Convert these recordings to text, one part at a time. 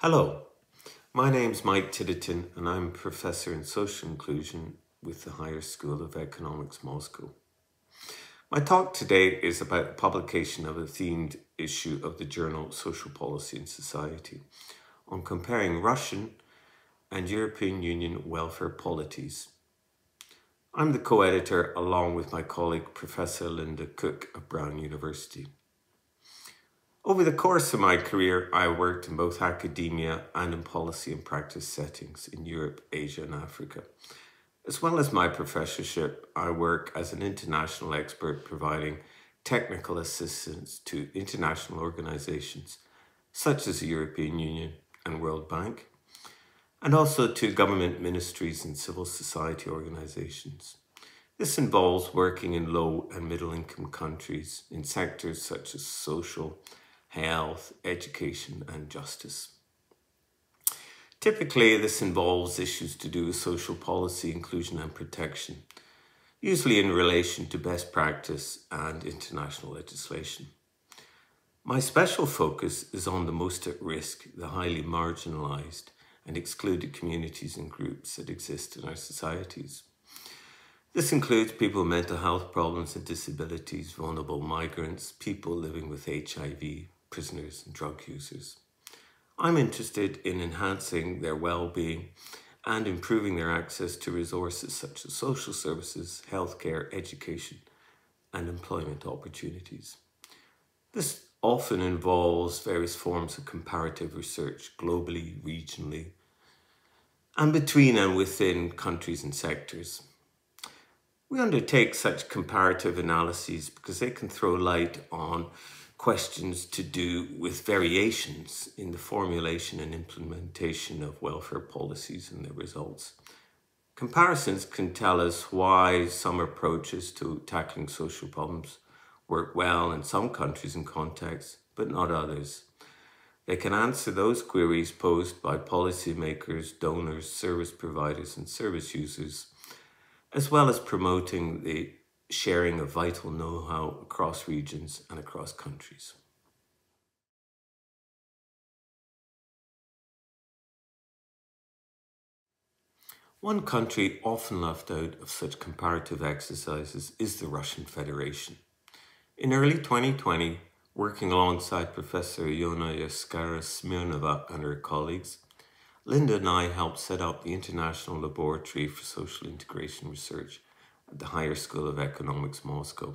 Hello, my name's Mike Titterton and I'm a professor in social inclusion with the Higher School of Economics Moscow. My talk today is about the publication of a themed issue of the journal Social Policy and Society on comparing Russian and European Union welfare polities. I'm the co-editor along with my colleague Professor Linda Cook of Brown University. Over the course of my career, I worked in both academia and in policy and practice settings in Europe, Asia, and Africa. As well as my professorship, I work as an international expert providing technical assistance to international organizations such as the European Union and World Bank, and also to government ministries and civil society organizations. This involves working in low and middle income countries in sectors such as social, health, education, and justice. Typically, this involves issues to do with social policy, inclusion, and protection, usually in relation to best practice and international legislation. My special focus is on the most at risk, the highly marginalized and excluded communities and groups that exist in our societies. This includes people with mental health problems and disabilities, vulnerable migrants, people living with HIV, prisoners and drug users. I'm interested in enhancing their well-being and improving their access to resources such as social services, healthcare, education, and employment opportunities. This often involves various forms of comparative research globally, regionally, and between and within countries and sectors. We undertake such comparative analyses because they can throw light on questions to do with variations in the formulation and implementation of welfare policies and their results. Comparisons can tell us why some approaches to tackling social problems work well in some countries and contexts, but not others. They can answer those queries posed by policymakers, donors, service providers, and service users, as well as promoting the sharing of vital know-how across regions and across countries. One country often left out of such comparative exercises is the Russian Federation. In early 2020, working alongside Professor Yona Yaskara Smirnova and her colleagues, Linda and I helped set up the International Laboratory for Social Integration Research at the Higher School of Economics Moscow.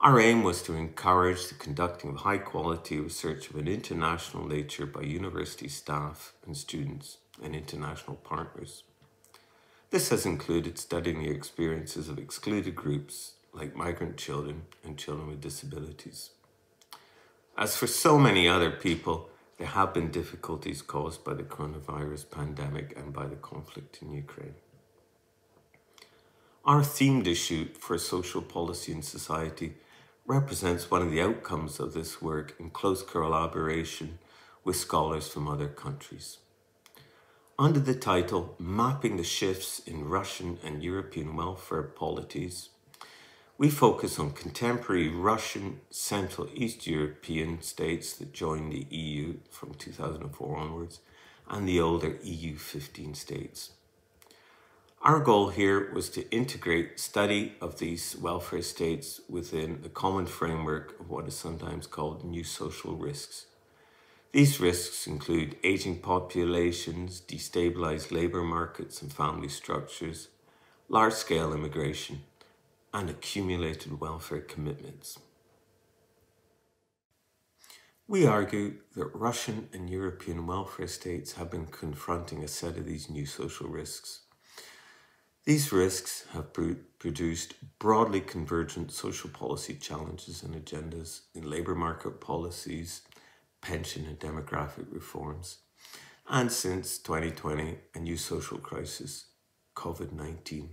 Our aim was to encourage the conducting of high quality research of an international nature by university staff and students and international partners. This has included studying the experiences of excluded groups like migrant children and children with disabilities. As for so many other people, there have been difficulties caused by the coronavirus pandemic and by the conflict in Ukraine. Our themed issue for social policy and society represents one of the outcomes of this work in close collaboration with scholars from other countries. Under the title Mapping the Shifts in Russian and European Welfare Polities, we focus on contemporary Russian, Central East European states that joined the EU from 2004 onwards and the older EU 15 states. Our goal here was to integrate study of these welfare states within the common framework of what is sometimes called new social risks. These risks include aging populations, destabilized labour markets and family structures, large-scale immigration, and accumulated welfare commitments. We argue that Russian and European welfare states have been confronting a set of these new social risks. These risks have produced broadly convergent social policy challenges and agendas in labour market policies, pension and demographic reforms, and since 2020, a new social crisis, COVID-19.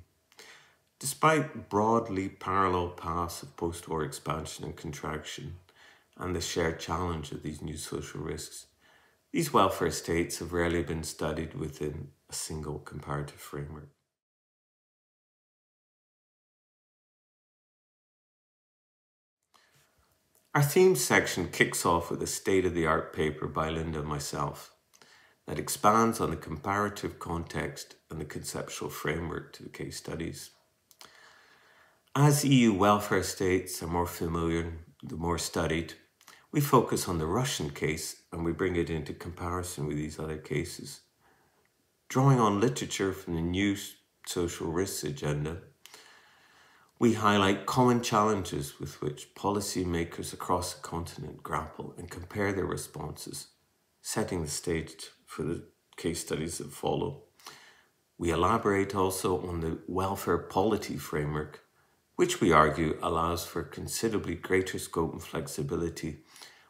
Despite broadly parallel paths of post-war expansion and contraction, and the shared challenge of these new social risks, these welfare states have rarely been studied within a single comparative framework. Our theme section kicks off with a state-of-the-art paper by Linda and myself. that expands on the comparative context and the conceptual framework to the case studies. As EU welfare states are more familiar, the more studied, we focus on the Russian case and we bring it into comparison with these other cases. Drawing on literature from the new social risks agenda, we highlight common challenges with which policymakers across the continent grapple and compare their responses, setting the stage for the case studies that follow. We elaborate also on the welfare polity framework, which we argue allows for considerably greater scope and flexibility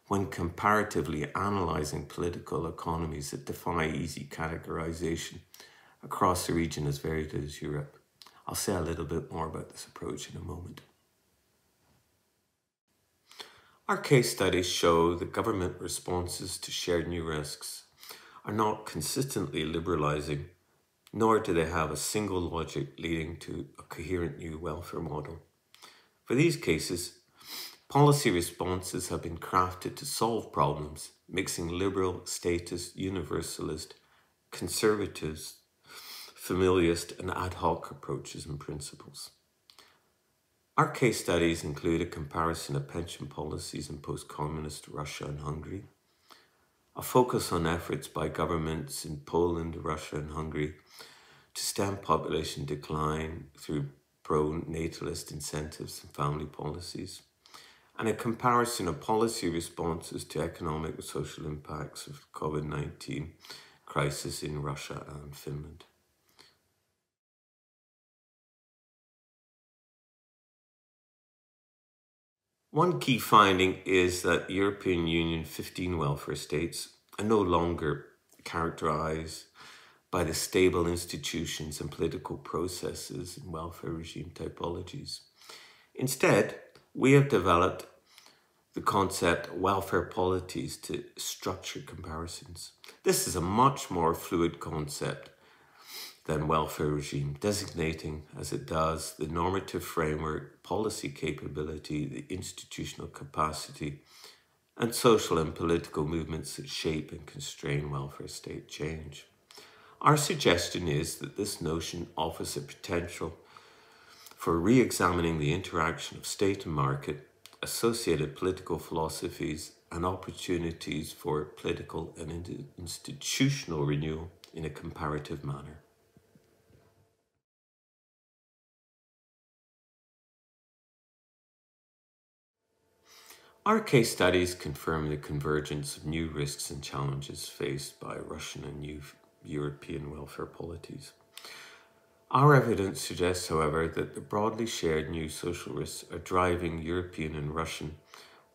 when comparatively analysing political economies that defy easy categorisation across the region as varied as Europe. I'll say a little bit more about this approach in a moment. Our case studies show that government responses to shared new risks are not consistently liberalising, nor do they have a single logic leading to a coherent new welfare model. For these cases, Policy responses have been crafted to solve problems, mixing liberal, statist, universalist, conservatives, familialist, and ad hoc approaches and principles. Our case studies include a comparison of pension policies in post communist Russia and Hungary, a focus on efforts by governments in Poland, Russia, and Hungary to stem population decline through pro natalist incentives and family policies and a comparison of policy responses to economic and social impacts of the COVID-19 crisis in Russia and Finland. One key finding is that European Union 15 welfare states are no longer characterized by the stable institutions and political processes and welfare regime typologies. Instead, we have developed the concept welfare polities to structure comparisons. This is a much more fluid concept than welfare regime, designating as it does the normative framework, policy capability, the institutional capacity, and social and political movements that shape and constrain welfare state change. Our suggestion is that this notion offers a potential for re examining the interaction of state and market associated political philosophies and opportunities for political and institutional renewal in a comparative manner. Our case studies confirm the convergence of new risks and challenges faced by Russian and new European welfare polities. Our evidence suggests, however, that the broadly shared new social risks are driving European and Russian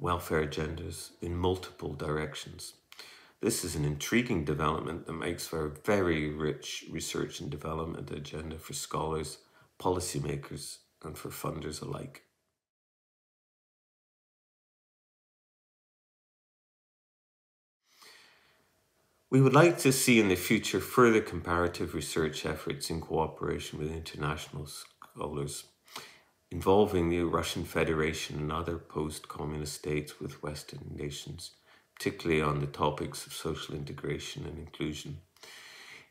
welfare agendas in multiple directions. This is an intriguing development that makes for a very rich research and development agenda for scholars, policymakers, and for funders alike. We would like to see in the future further comparative research efforts in cooperation with international scholars involving the Russian Federation and other post-communist states with Western nations, particularly on the topics of social integration and inclusion.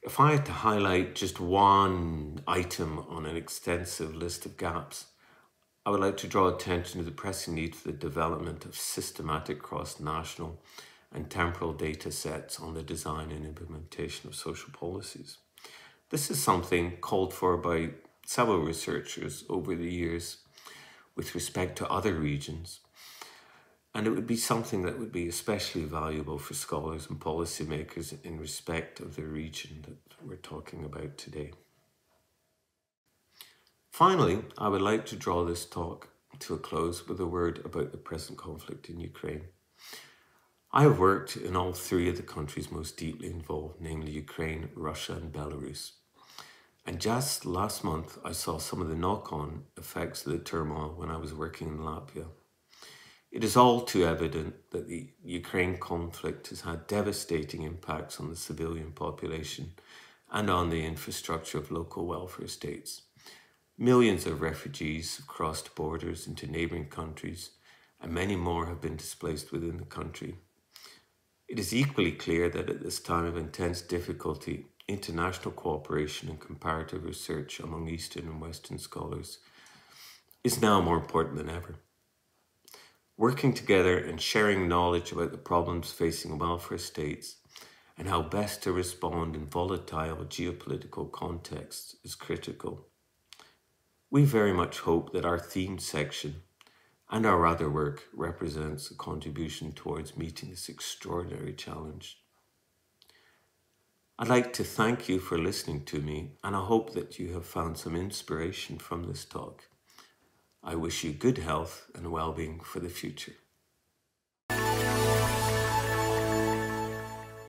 If I had to highlight just one item on an extensive list of gaps, I would like to draw attention to the pressing need for the development of systematic cross-national and temporal data sets on the design and implementation of social policies. This is something called for by several researchers over the years with respect to other regions. And it would be something that would be especially valuable for scholars and policymakers in respect of the region that we're talking about today. Finally, I would like to draw this talk to a close with a word about the present conflict in Ukraine. I have worked in all three of the countries most deeply involved, namely Ukraine, Russia, and Belarus. And just last month, I saw some of the knock on effects of the turmoil when I was working in Latvia. It is all too evident that the Ukraine conflict has had devastating impacts on the civilian population and on the infrastructure of local welfare states. Millions of refugees have crossed borders into neighbouring countries, and many more have been displaced within the country. It is equally clear that at this time of intense difficulty, international cooperation and comparative research among Eastern and Western scholars is now more important than ever. Working together and sharing knowledge about the problems facing welfare states and how best to respond in volatile geopolitical contexts is critical. We very much hope that our theme section and our other work represents a contribution towards meeting this extraordinary challenge. I'd like to thank you for listening to me, and I hope that you have found some inspiration from this talk. I wish you good health and well being for the future.